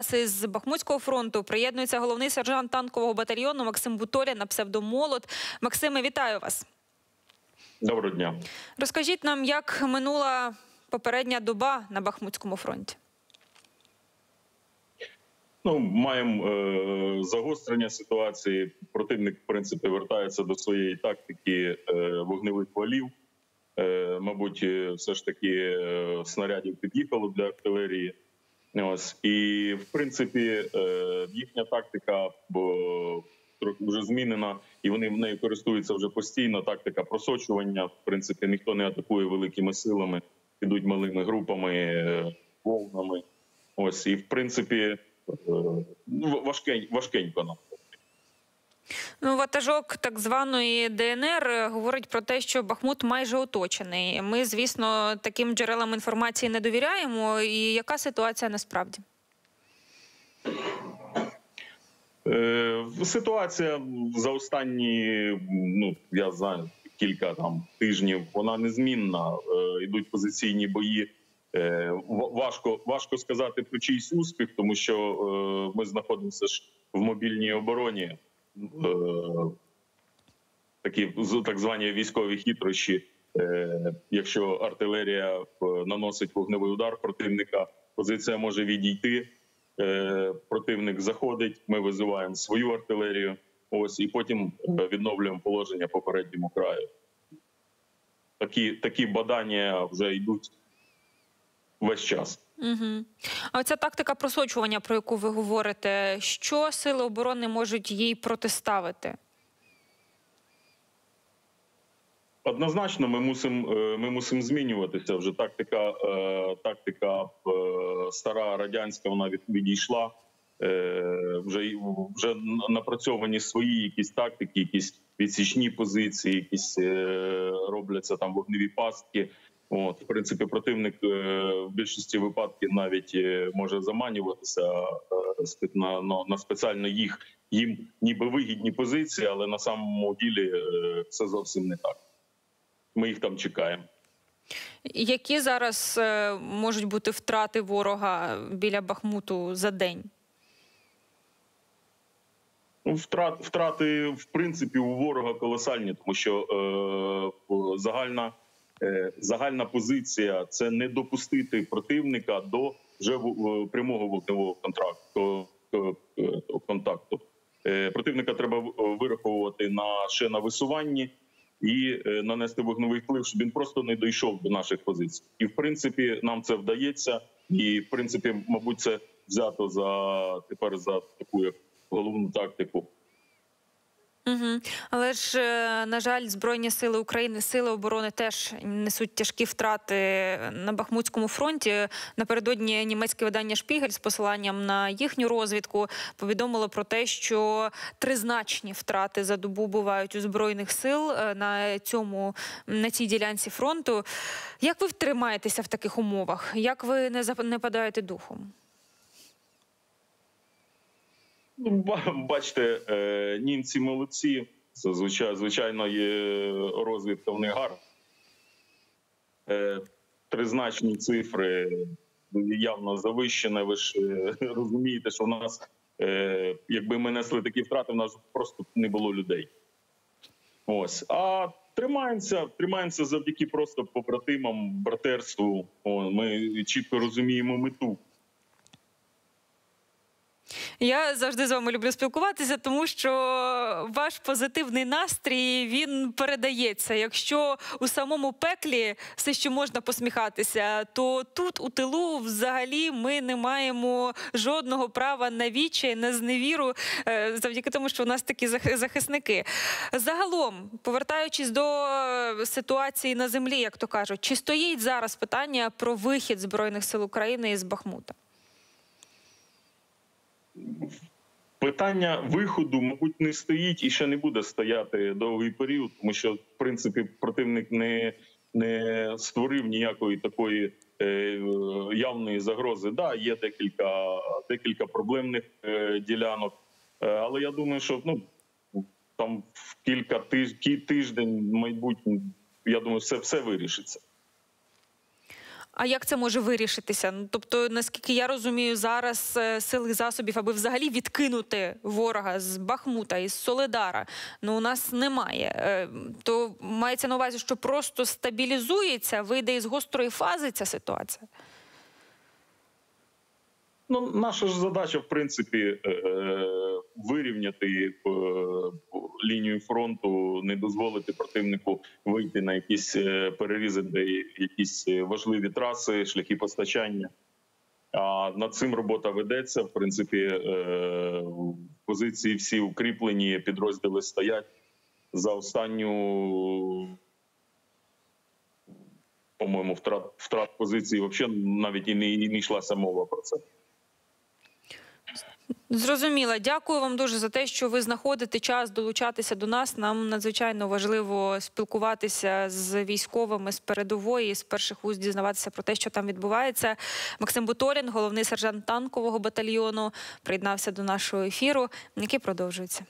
З Бахмутського фронту приєднується головний сержант танкового батальйону Максим Буторя на псевдомолот. Максиме, вітаю вас. Доброго дня. Розкажіть нам, як минула попередня доба на Бахмутському фронті. Ну, маємо е, загострення ситуації. Противник, в принципі, вертається до своєї тактики е, вогневих валів. Е, мабуть, е, все ж таки е, снарядів під'їхало для артилерії. Ось і в принципі е, їхня тактика вже змінена, і вони в нею користуються вже постійно. Тактика просочування. В принципі, ніхто не атакує великими силами, ідуть малими групами, е, волнами. Ось і в принципі е, ну, важкень, важкенько нам. Ну, ватажок так званої ДНР говорить про те, що Бахмут майже оточений. Ми, звісно, таким джерелам інформації не довіряємо. І яка ситуація насправді? Е, Ситуація за останні, ну я знаю, кілька там тижнів вона незмінна. Е, Йдуть позиційні бої. Е, Важко важко сказати про чийсь успіх, тому що е, ми знаходимося ж в мобільній обороні. Е, такі так звані військові хитрощі. Е, Якщо артилерія е, наносить вогневий удар противника, позиція може відійти. Противник заходить. Ми визиваємо свою артилерію. Ось і потім відновлюємо положення попередньому краю. Такі такі бадання вже йдуть весь час. Угу. А оця тактика просочування, про яку ви говорите, що сили оборони можуть їй протиставити? Однозначно, ми мусимо ми мусимо змінюватися. Вже тактика, е, тактика е, стара радянська вона відійшла. Е, вже вже напрацьовані свої якісь тактики, якісь відсічні позиції, якісь робляться там вогневі пастки. От, в принципі, противник в більшості випадків навіть може заманюватися на, на, на спеціально їх їм ніби вигідні позиції, але на самому ділі це зовсім не так ми їх там чекаємо. Які зараз е, можуть бути втрати ворога біля Бахмуту за день? Ну, втрат, втрати в принципі у ворога колосальні, тому що е, загальна е, загальна позиція це не допустити противника до вже е, прямого вогневого контракту. Е, контакту. Е, противника треба вираховувати на ще на висуванні і е, нанести вогневий вплив, щоб він просто не дійшов до наших позицій. І в принципі, нам це вдається, і в принципі, мабуть, це взято за тепер за таку як головну тактику. Угу. Але ж е, на жаль, збройні сили України, сили оборони теж несуть тяжкі втрати на Бахмутському фронті. Напередодні німецьке видання Шпігель з посиланням на їхню розвідку повідомило про те, що тризначні втрати за добу бувають у збройних сил е, на цьому на цій ділянці фронту. Як ви втримаєтеся в таких умовах? Як ви не не падаєте духом? Ну, бачите, е, німці молодці. Це звичайно є розвідка в них гарна. Е, тризначні цифри явно завищені. Ви ж е, розумієте, що в нас, якби ми несли такі втрати, в нас просто не було людей. Ось. А тримаємося, тримаємося завдяки просто побратимам, братерству. Ми чітко розуміємо мету. Я завжди з вами люблю спілкуватися, тому що ваш позитивний настрій він передається. Якщо у самому пеклі все, що можна посміхатися, то тут у тилу взагалі ми не маємо жодного права на вічі, на зневіру, е, завдяки тому, що у нас такі захисники. Загалом, повертаючись до ситуації на землі, як то кажуть, чи стоїть зараз питання про вихід збройних сил України із Бахмута? Питання виходу, мабуть, не стоїть і ще не буде стояти довгий період, тому що в принципі противник не не створив ніякої такої е, явної загрози. Да, є декілька декілька проблемних е, ділянок, е, але я думаю, що ну там в кілька тиж, тиждень, майбутнє, я думаю, все, все вирішиться. А як це може вирішитися? Ну тобто, наскільки я розумію, зараз е, сили засобів, аби взагалі відкинути ворога з Бахмута із Соледара, ну у нас немає. Е, То мається на увазі, що просто стабілізується, вийде із гострої фази ця ситуація. Ну, наша ж задача, в принципі, е, вирівняти лінію фронту, не дозволити противнику вийти на якісь е, перерізи, де якісь е, важливі траси, шляхи постачання. А над цим робота ведеться. В принципі, е, позиції всі укріплені, підрозділи стоять за останню. По-моєму, втрат втрат позиції взагалі навіть і не, і не йшлася мова про це. Зрозуміла. Дякую вам дуже за те, що ви знаходите час долучатися до нас. Нам надзвичайно важливо спілкуватися з військовими з передової, з перших уст дізнаватися про те, що там відбувається. Максим Буторін, головний сержант танкового батальйону, приєднався до нашого ефіру, який продовжується.